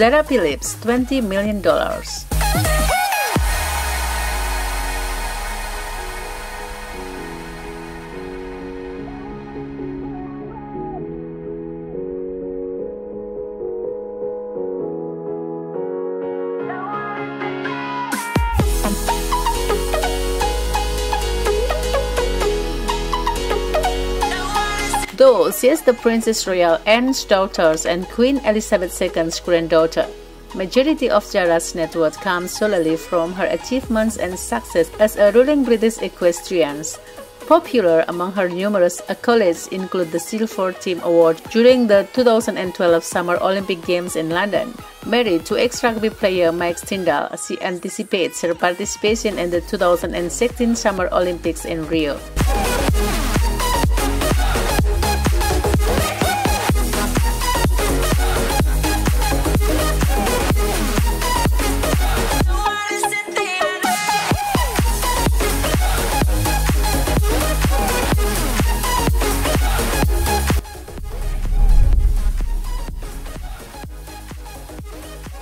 Zara Phillips, $20 million. Though she is the Princess Royal Anne's daughter and Queen Elizabeth II's granddaughter, majority of Zara's net worth comes solely from her achievements and success as a ruling British equestrian. Popular among her numerous accolades include the Silver Team Award during the 2012 Summer Olympic Games in London. Married to ex-rugby player Mike Tindall, she anticipates her participation in the 2016 Summer Olympics in Rio.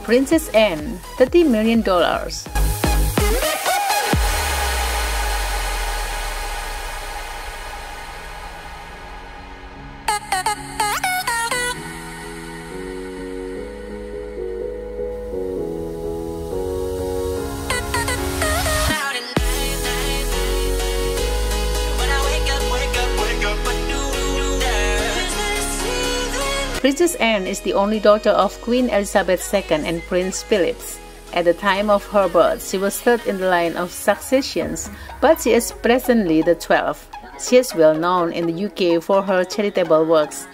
Princess Anne, $30 million. Princess Anne is the only daughter of Queen Elizabeth II and Prince Philip. At the time of her birth, she was third in the line of successions, but she is presently the 12th. She is well known in the UK for her charitable works.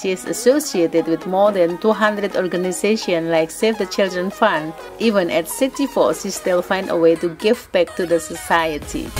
She is associated with more than 200 organizations like Save the Children Fund. Even at 64, she still finds a way to give back to the society.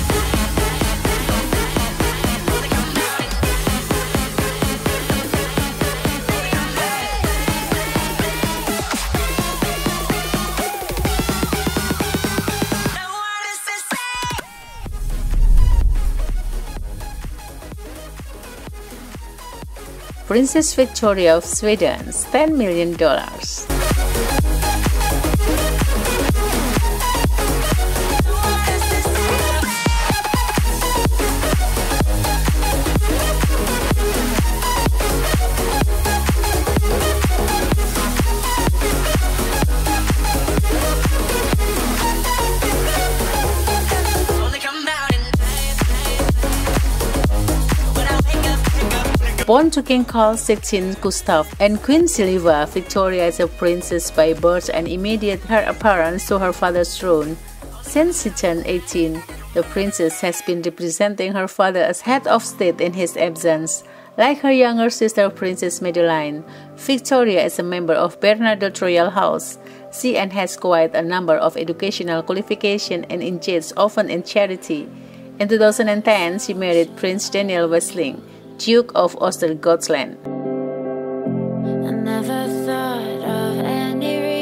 Princess Victoria of Sweden, $10 million. Born to King Carl XVI Gustaf and Queen Silvia, Victoria is a princess by birth and immediate heir apparent to her father's throne. Since she turned 18, the princess has been representing her father as head of state in his absence. Like her younger sister Princess Madeleine, Victoria is a member of Bernadotte Royal House. She and has quite a number of educational qualifications and engages often in charity. In 2010, she married Prince Daniel Westling. Duke of Östergötland. I never thought of any reason,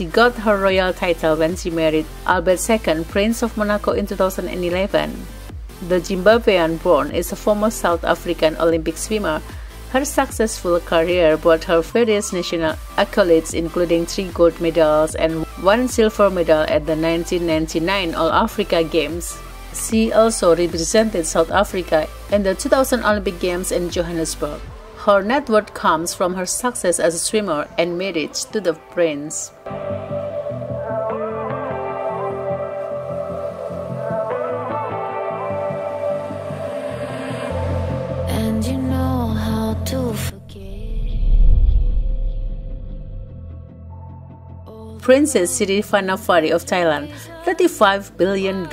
She got her royal title when she married Albert II, Prince of Monaco in 2011. The Zimbabwean born is a former South African Olympic swimmer. Her successful career brought her various national accolades including three gold medals and one silver medal at the 1999 All-Africa Games. She also represented South Africa in the 2000 Olympic Games in Johannesburg. Her net worth comes from her success as a swimmer and marriage to the prince. Princess Sirivannavari of Thailand $35 billion.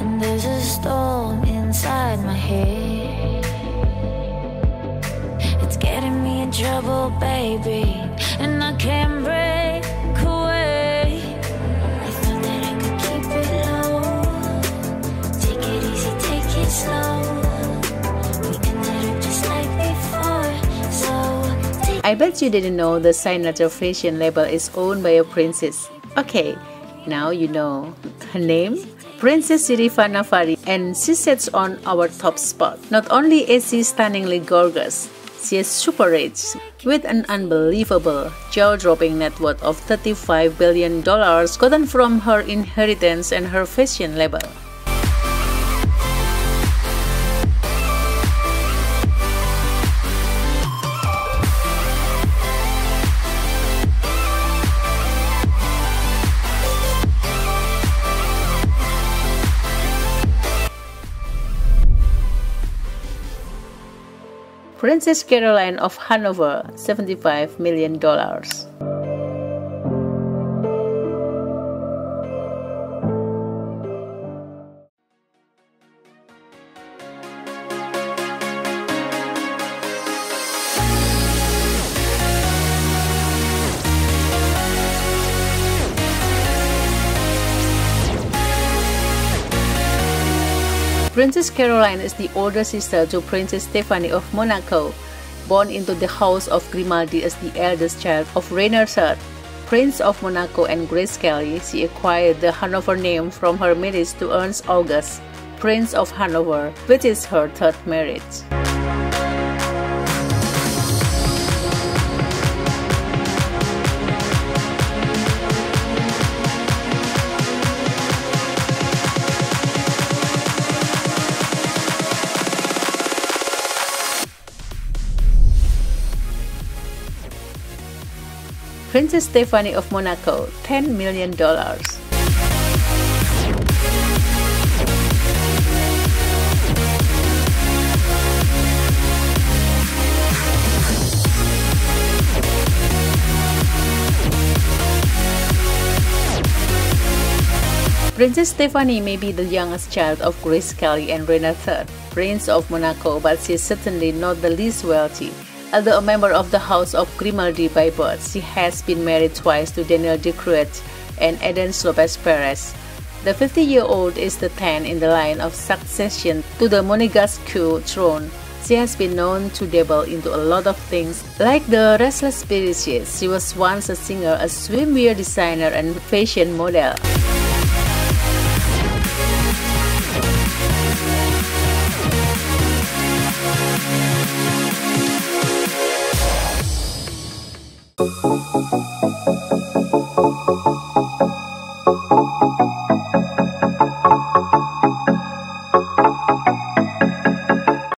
And there's a storm inside my head. It's getting me in trouble, baby, and I can't break I bet you didn't know the signature fashion label is owned by a princess. Okay, now you know. Her name? Princess Sirivannavari and she sits on our top spot. Not only is she stunningly gorgeous, she is super rich with an unbelievable jaw-dropping net worth of $35 billion gotten from her inheritance and her fashion label. Princess Caroline of Hanover, $75 million. Princess Caroline is the older sister to Princess Stephanie of Monaco, born into the house of Grimaldi as the eldest child of Rainier III, Prince of Monaco and Grace Kelly. She acquired the Hanover name from her marriage to Ernst August, Prince of Hanover, which is her third marriage. Princess Stephanie of Monaco, $10 million. Princess Stephanie may be the youngest child of Grace Kelly and Rainier III, Prince of Monaco, but she is certainly not the least wealthy. Although a member of the House of Grimaldi by birth, she has been married twice to Daniel Ducruet and Eden Lopez Perez. The 50-year-old is the 10th in the line of succession to the Monegasque throne. She has been known to dabble into a lot of things, like the restless spirit. She was once a singer, a swimwear designer, and fashion model.